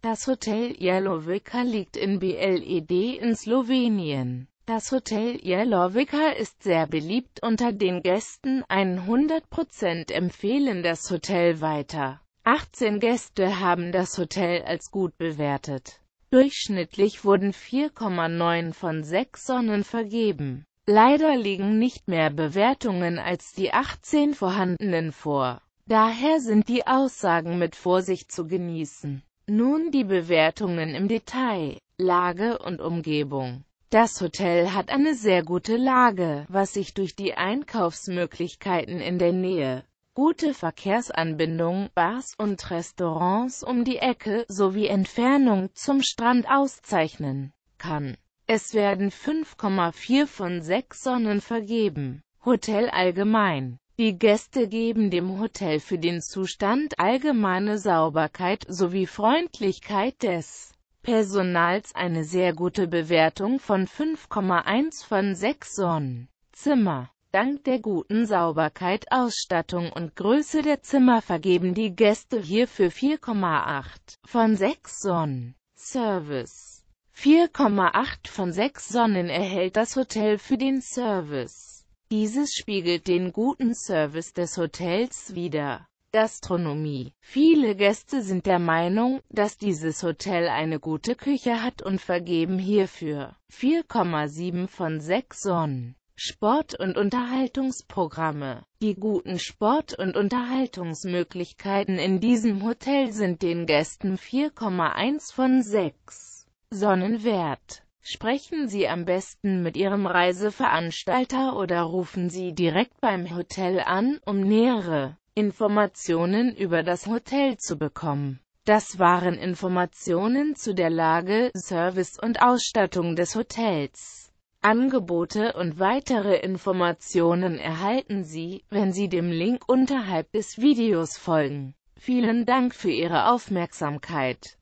Das Hotel Jelovica liegt in Bled in Slowenien. Das Hotel Jelovica ist sehr beliebt unter den Gästen, 100% empfehlen das Hotel weiter. 18 Gäste haben das Hotel als gut bewertet. Durchschnittlich wurden 4,9 von 6 Sonnen vergeben. Leider liegen nicht mehr Bewertungen als die 18 vorhandenen vor. Daher sind die Aussagen mit Vorsicht zu genießen. Nun die Bewertungen im Detail. Lage und Umgebung. Das Hotel hat eine sehr gute Lage, was sich durch die Einkaufsmöglichkeiten in der Nähe, gute Verkehrsanbindung, Bars und Restaurants um die Ecke sowie Entfernung zum Strand auszeichnen kann. Es werden 5,4 von 6 Sonnen vergeben. Hotel allgemein. Die Gäste geben dem Hotel für den Zustand, allgemeine Sauberkeit sowie Freundlichkeit des Personals eine sehr gute Bewertung von 5,1 von 6 Sonnen. Zimmer Dank der guten Sauberkeit, Ausstattung und Größe der Zimmer vergeben die Gäste hierfür 4,8 von 6 Sonnen. Service 4,8 von 6 Sonnen erhält das Hotel für den Service. Dieses spiegelt den guten Service des Hotels wider. Gastronomie. Viele Gäste sind der Meinung, dass dieses Hotel eine gute Küche hat und vergeben hierfür 4,7 von 6 Sonnen. Sport- und Unterhaltungsprogramme. Die guten Sport- und Unterhaltungsmöglichkeiten in diesem Hotel sind den Gästen 4,1 von 6 Sonnen wert. Sprechen Sie am besten mit Ihrem Reiseveranstalter oder rufen Sie direkt beim Hotel an, um nähere Informationen über das Hotel zu bekommen. Das waren Informationen zu der Lage, Service und Ausstattung des Hotels. Angebote und weitere Informationen erhalten Sie, wenn Sie dem Link unterhalb des Videos folgen. Vielen Dank für Ihre Aufmerksamkeit.